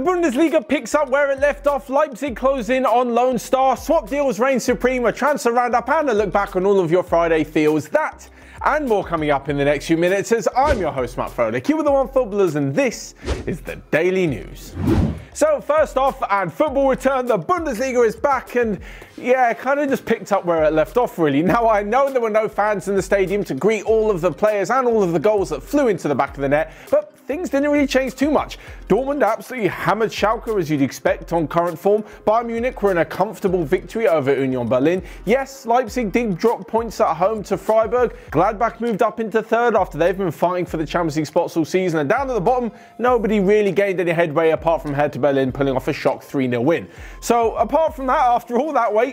The Bundesliga picks up where it left off. Leipzig closing in on loan star. Swap deals reign supreme. A transfer roundup and a look back on all of your Friday feels. That and more coming up in the next few minutes as I'm your host, Matt Froelich. You are the one footballers, and this is the Daily News. So, first off, and football return, the Bundesliga is back, and yeah, I kind of just picked up where it left off, really. Now, I know there were no fans in the stadium to greet all of the players and all of the goals that flew into the back of the net, but things didn't really change too much. Dortmund absolutely hammered Schalke as you'd expect on current form. Bayern Munich were in a comfortable victory over Union Berlin. Yes, Leipzig did drop points at home to Freiburg. Gladbach moved up into third after they've been fighting for the Champions League spots all season. And down at the bottom, nobody really gained any headway apart from Hertha Berlin pulling off a shock 3 0 win. So apart from that, after all that wait,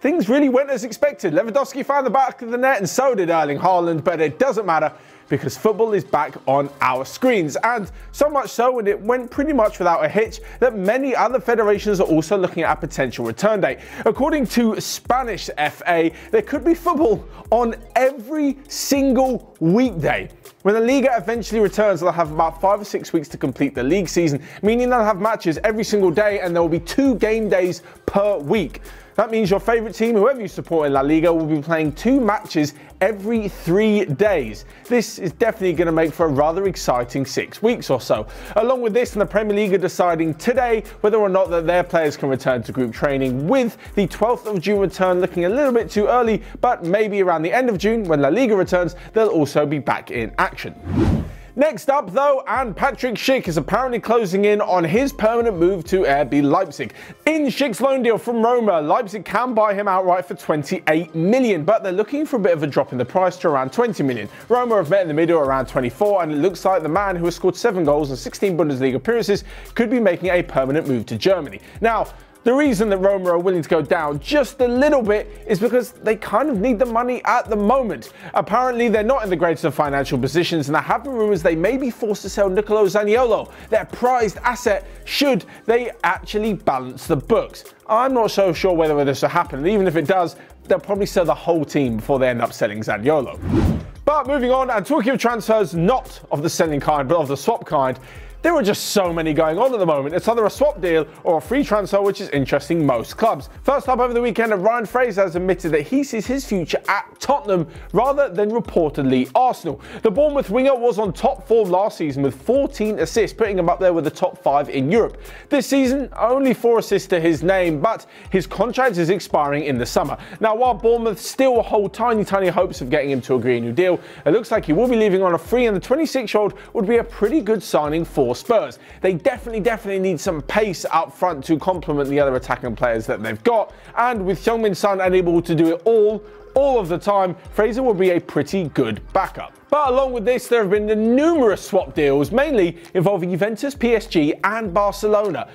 things really went as expected. Lewandowski found the back of the net and so did Erling Haaland, but it doesn't matter because football is back on our screens. And so much so, and it went pretty much without a hitch, that many other federations are also looking at a potential return date. According to Spanish FA, there could be football on every single weekday. When the Liga eventually returns, they'll have about five or six weeks to complete the league season, meaning they'll have matches every single day and there will be two game days per week. That means your favourite team, whoever you support in La Liga, will be playing two matches every three days. This is definitely going to make for a rather exciting six weeks or so. Along with this, and the Premier League are deciding today whether or not that their players can return to group training, with the 12th of June return looking a little bit too early, but maybe around the end of June when La Liga returns, they'll also be back in action. Next up, though, and Patrik Schick is apparently closing in on his permanent move to RB Leipzig. In Schick's loan deal from Roma, Leipzig can buy him outright for 28 million, but they're looking for a bit of a drop in the price to around 20 million. Roma have met in the middle around 24, and it looks like the man who has scored seven goals and 16 Bundesliga appearances could be making a permanent move to Germany. Now, the reason that Roma are willing to go down just a little bit is because they kind of need the money at the moment. Apparently, they're not in the greatest of financial positions, and there have been rumours they may be forced to sell Nicolo Zaniolo, their prized asset, should they actually balance the books. I'm not so sure whether this will happen, and even if it does, they'll probably sell the whole team before they end up selling Zaniolo. But moving on, and talking of transfers not of the selling kind, but of the swap kind, there are just so many going on at the moment. It's either a swap deal or a free transfer, which is interesting most clubs. First up over the weekend, Ryan Fraser has admitted that he sees his future at Tottenham rather than reportedly Arsenal. The Bournemouth winger was on top form last season with 14 assists, putting him up there with the top five in Europe. This season, only four assists to his name, but his contract is expiring in the summer. Now, while Bournemouth still hold tiny, tiny hopes of getting him to agree a new deal, it looks like he will be leaving on a free, and the 26 year old would be a pretty good signing for for Spurs. They definitely, definitely need some pace up front to complement the other attacking players that they've got. And with Heung-min Son unable to do it all, all of the time, Fraser will be a pretty good backup. But along with this, there have been the numerous swap deals, mainly involving Juventus, PSG, and Barcelona.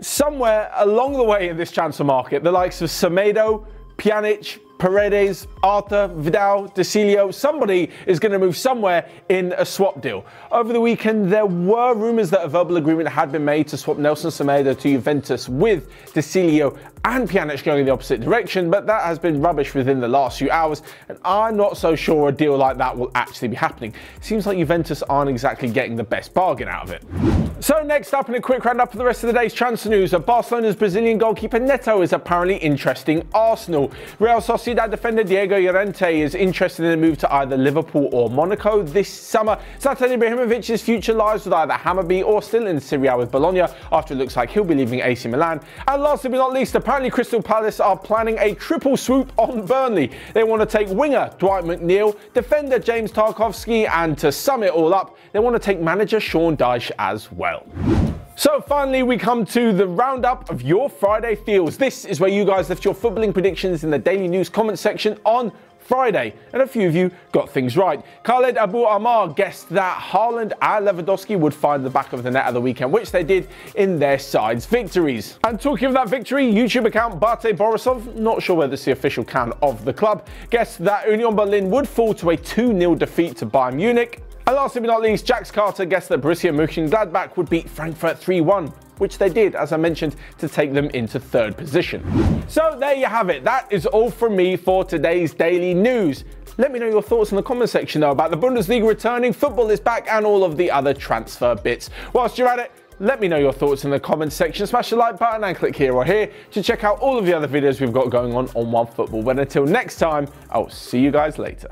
Somewhere along the way in this transfer market, the likes of Semedo, Pjanic, Paredes, Arthur, Vidal, De Sciglio, somebody is going to move somewhere in a swap deal. Over the weekend, there were rumours that a verbal agreement had been made to swap Nelson Semedo to Juventus with De Sciglio and Pjanic going in the opposite direction, but that has been rubbish within the last few hours, and I'm not so sure a deal like that will actually be happening. It seems like Juventus aren't exactly getting the best bargain out of it. So next up in a quick roundup for the rest of the day's transfer news, Barcelona's Brazilian goalkeeper Neto is apparently interesting Arsenal. Real Sociedad defender Diego Llorente is interested in a move to either Liverpool or Monaco this summer. Zlatan Ibrahimovic's future lies with either Hammarby or still in Serie A with Bologna after it looks like he'll be leaving AC Milan. And last but not least, Apparently, Crystal Palace are planning a triple swoop on Burnley. They want to take winger Dwight McNeil, defender James Tarkowski and to sum it all up, they want to take manager Sean Dyche as well. So finally, we come to the roundup of your Friday feels. This is where you guys left your footballing predictions in the daily news comment section on Friday, and a few of you got things right. Khaled Abu Amar guessed that Haaland and Lewandowski would find the back of the net at the weekend, which they did in their sides' victories. And talking of that victory, YouTube account Bate Borisov, not sure whether it's the official count of the club, guessed that Union Berlin would fall to a 2-0 defeat to Bayern Munich. And last but not least, Jax Carter guessed that Borussia Mönchengladbach would beat Frankfurt 3-1 which they did, as I mentioned, to take them into third position. So there you have it. That is all from me for today's daily news. Let me know your thoughts in the comment section though about the Bundesliga returning, football is back, and all of the other transfer bits. Whilst you're at it, Let me know your thoughts in the comments section. Smash the like button and click here or here to check out all of the other videos we've got going on on OneFootball. But until next time, I'll see you guys later.